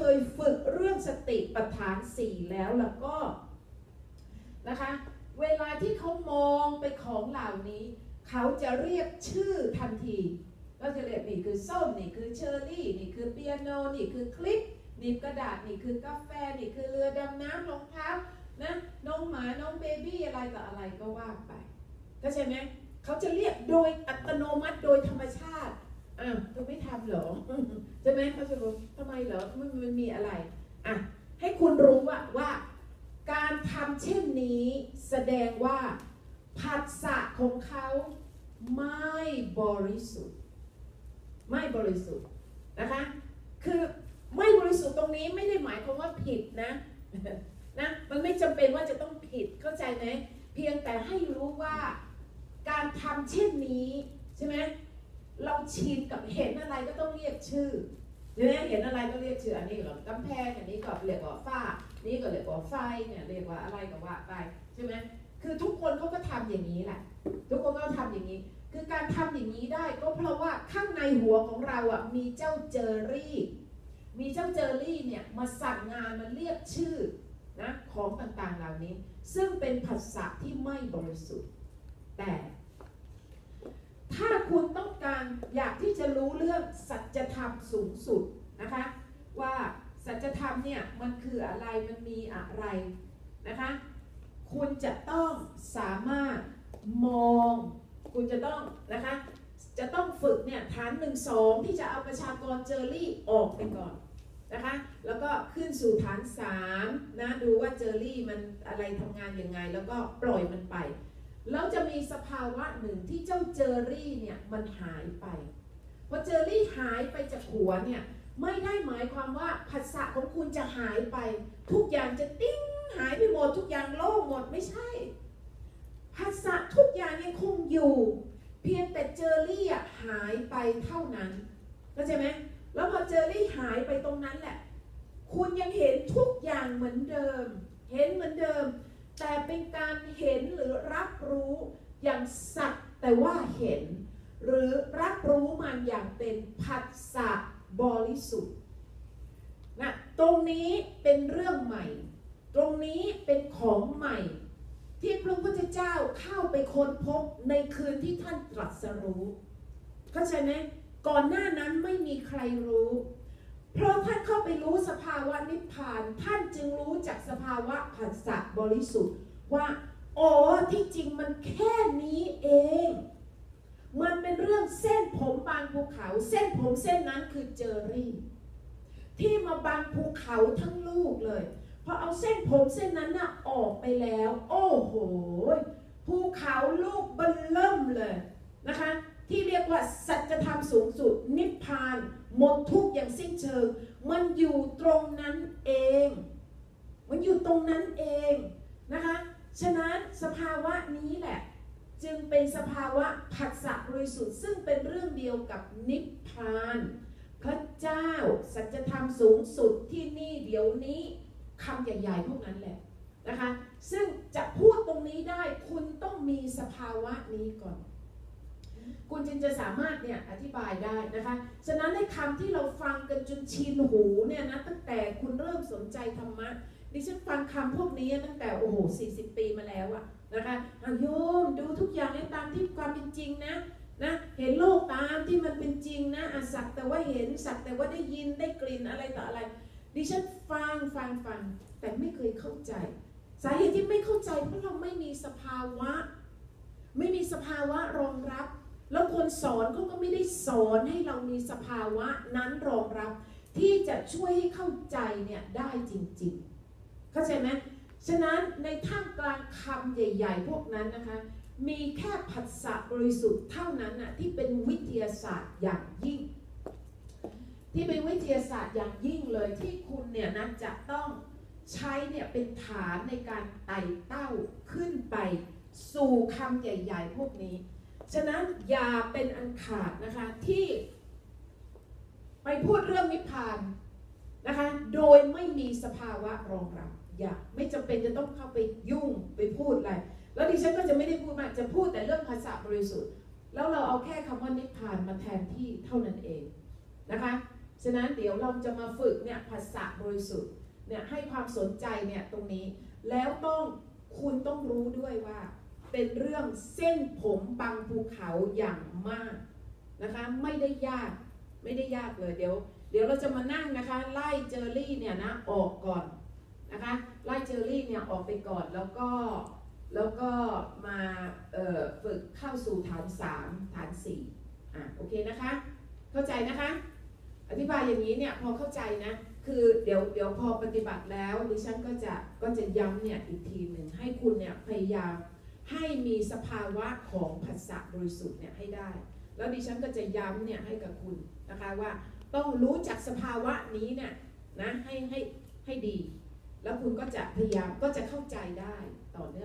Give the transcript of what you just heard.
เคยฝึกเรื่องสติปัฏฐานสี่แล้วแล้วก็นะคะ เวลาที่เขามองไปของเหล่านี้ เขาจะเรียกชื่อทันทีก็จะเรียกนี่คือส้มนี่คือเชอร์รี่นี่คือเปียโนนี่คือคลิปนี่กระดาษนี่คือกาแฟนี่คือเรือดำน้ำรองเท้านะน้องหมาน้องเบบี้อะไรต่ออะไรก็ว่าไปก็ใช่ไหมเขาจะเรียกโดยอัตโนมัติโดยธรรมชาติ อ้าวเธอไม่ทำเหรอใช่ไหมเขาจะรู้ทำไมเหรอมันมันมีอะไรอะให้คุณรู้ว่าว่า การทำเช่นนี้แสดงว่าผัสสะของเขาไม่บริสุทธิ์ ไม่บริสุทธิ์นะคะ คือไม่บริสุทธิ์ตรงนี้ไม่ได้หมายความว่าผิดนะนะมันไม่จำเป็นว่าจะต้องผิดเข้าใจไหมเพียงแต่ให้รู้ว่าการทำเช่นนี้ใช่ไหม ชินกับเห็นอะไรก็ต้องเรียกชื่อใช่ไหมเห็นอะไรก็เรียกชื่ออันนี้ก็กำแพงอันนี้ก็เรียกว่าฝ้า นี่ก็เรียกว่าไฟเนี่ยเรียกว่าอะไรก็ว่าไปใช่ไหมคือทุกคนเขาก็ทำอย่างนี้แหละ ทุกคนก็ทำอย่างนี้ คือการทำอย่างนี้ได้ก็เพราะว่าข้างในหัวของเราอะมีเจ้าเจอรี่ มีเจ้าเจอรี่เนี่ยมาสั่งงานมาเรียกชื่อนะของต่างๆเหล่านี้ ซึ่งเป็นภาษาที่ไม่บริสุทธิ์แต่ ถ้าคุณต้องการอยากที่จะรู้เรื่องสัจธรรมสูงสุดนะคะ ว่าสัจธรรมเนี่ยมันคืออะไรมันมีอะไรนะคะ คุณจะต้องสามารถมอง คุณจะต้องนะคะจะต้องฝึกเนี่ยฐานหนึ่งสองที่จะเอาประชากรเจอรี่ออกไปก่อนนะคะ แล้วก็ขึ้นสู่ฐานสามนะดูว่าเจอรี่มันอะไรทำงานยังไง แล้วก็ปล่อยมันไป แล้วจะมีสภาวะหนึ่งที่เจ้าเจอรี่เนี่ยมันหายไปพอเจอรี่หายไปจากหัวเนี่ยไม่ได้หมายความว่าภาษาของคุณจะหายไป ทุกอย่างจะติ้งหายไปหมดทุกอย่างโล่งหมดไม่ใช่ภาษาทุกอย่างยังคงอยู่ เพียงแต่เจอรี่อะหายไปเท่านั้นเข้าใจไหมแล้วพอเจอรี่หายไปตรงนั้นแหละ คุณยังเห็นทุกอย่างเหมือนเดิม เห็นเหมือนเดิม แต่เป็นการเห็นหรือรับรู้อย่างสักแต่ว่าเห็น หรือรับรู้มันอย่างเป็นผัสสะบริสุทธิ์นะตรงนี้เป็นเรื่องใหม่ ตรงนี้เป็นของใหม่ ที่พระพุทธเจ้าเข้าไปค้นพบในคืนที่ท่านตรัสรู้เข้าใจไหมก่อนหน้านั้นไม่มีใครรู้ เพราะท่าน ไปรู้สภาวะนิพพาน ท่านจึงรู้จากสภาวะผัสสะบริสุทธิ์ว่าอ๋อที่จริงมันแค่นี้เอง มันเป็นเรื่องเส้นผมบางภูเขา เส้นผมเส้นนั้นคือเจอรี่ ที่มาบางภูเขาทั้งลูกเลยพอเอาเส้นผมเส้นนั้นน่ะออกไปแล้ว โอ้โหภูเขาลูกเบันเริ่มเลยนะคะ ที่เรียกว่าสัจธรรมสูงสุด นิพพาน หมดทุกอย่างสิ้นเชิง มันอยู่ตรงนั้นเอง มันอยู่ตรงนั้นเองนะคะ ฉะนั้นสภาวะนี้แหละ จึงเป็นสภาวะผัสสะบริสุทธิ์ซึ่งเป็นเรื่องเดียวกับนิพพาน พระเจ้าสัจธรรมสูงสุดที่นี่เดี๋ยวนี้คำใหญ่ๆพวกนั้นแหละนะคะ ซึ่งจะพูดตรงนี้ได้คุณต้องมีสภาวะนี้ก่อน คุณจึงจะสามารถเนี่ยอธิบายได้นะคะ ฉะนั้นในคำที่เราฟังกันจนชินหูเนี่ยนะตั้งแต่คุณเริ่มสนใจธรรมะดิฉันฟังคำพวกนี้ตั้งแต่โอ้โห40 ปีมาแล้วอะนะคะโยมดูทุกอย่างให้ตามที่ความเป็นจริงนะนะเห็นโลกตามที่มันเป็นจริงนะอะสักแต่ว่าเห็นสักแต่ว่าได้ยินได้กลิ่นอะไรต่ออะไร ดิฉันฟังฟังฟังแต่ไม่เคยเข้าใจ สาเหตุที่ไม่เข้าใจเพราะเราไม่มีสภาวะ ไม่มีสภาวะรองรับ แล้วคนสอนเขาก็ไม่ได้สอนให้เรามีสภาวะนั้นรองรับ ที่จะช่วยให้เข้าใจเนี่ยได้จริงๆ เข้าใจไหมฉะนั้นในท่ามกลางคำใหญ่ ๆ พวกนั้นนะคะ มีแค่ผัสสะบริสุทธิ์เท่านั้นน่ะที่เป็นวิทยาศาสตร์อย่างยิ่ง ที่เป็นวิทยาศาสตร์อย่างยิ่งเลยที่คุณเนี่ยนะจะต้องใช้เนี่ยเป็นฐานในการไต่เต้าขึ้นไปสู่คำใหญ่ ๆ พวกนี้ ฉะนั้นอย่าเป็นอันขาดนะคะที่ไปพูดเรื่องนิพพานนะคะโดยไม่มีสภาวะรองรับอย่าไม่จำเป็นจะต้องเข้าไปยุ่งไปพูดอะไร แล้วดิฉันก็จะไม่ได้พูดมากจะพูดแต่เรื่องภาษาบริสุทธิ์ แล้วเราเอาแค่คำว่านิพพานมาแทนที่เท่านั้นเองนะคะฉะนั้นเดี๋ยวเราจะมาฝึกเนี่ยภาษาบริสุทธิ์เนี่ยให้ความสนใจเนี่ยตรงนี้ แล้วต้องคุณต้องรู้ด้วยว่า เป็นเรื่องเส้นผมบางภูเขาอย่างมากนะคะ ไม่ได้ยากไม่ได้ยากเลยเดี๋ยว เดี๋ยวเราจะมานั่งนะคะ ไล่เจอรี่เนี่ยนะออกก่อนนะคะ ไล่เจอรี่เนี่ยออกไปก่อนแล้วก็แล้วก็มาฝึกเข้าสู่ฐาน 3 ฐาน4อะโอเคนะคะ เข้าใจนะคะ อธิบายอย่างนี้เนี่ยพอเข้าใจนะ คือเดี๋ยวเดี๋ยวพอปฏิบัติแล้วดิฉันก็จะก็จะย้ำเนี่ยอีกทีหนึ่งให้คุณเนี่ยพยายาม ให้มีสภาวะของภาษาบริสุทธิ์เนี่ยให้ได้ แล้วดิฉันก็จะย้ำเนี่ยให้กับคุณนะคะว่าต้องรู้จักสภาวะนี้เนี่ยนะให้ให้ให้ดี แล้วคุณก็จะพยายามก็จะเข้าใจได้ต่อเนื่อง